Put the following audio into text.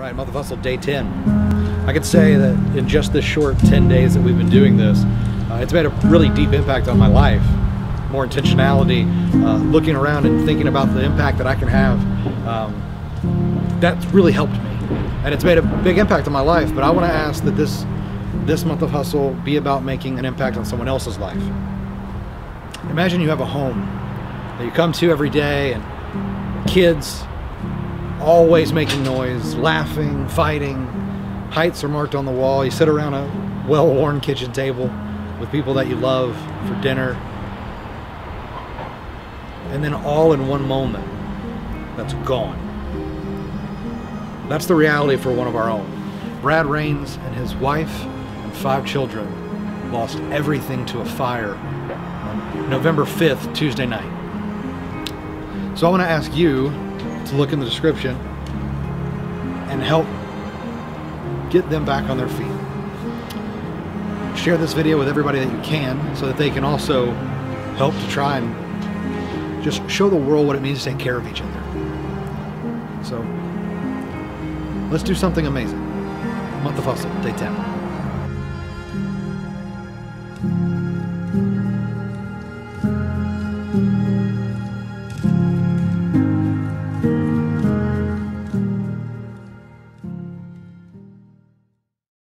right, Month of Hustle, day 10. I could say that in just this short 10 days that we've been doing this, uh, it's made a really deep impact on my life. More intentionality, uh, looking around and thinking about the impact that I can have. Um, that's really helped me. And it's made a big impact on my life, but I want to ask that this, this month of hustle be about making an impact on someone else's life. Imagine you have a home that you come to every day and kids always making noise, laughing, fighting. Heights are marked on the wall. You sit around a well worn kitchen table with people that you love for dinner. And then all in one moment, that's gone. That's the reality for one of our own. Brad Raines and his wife and five children lost everything to a fire on November 5th, Tuesday night. So I want to ask you to look in the description and help get them back on their feet. Share this video with everybody that you can so that they can also help to try and just show the world what it means to take care of each other. So let's do something amazing. Month of Hustle, day 10.